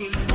do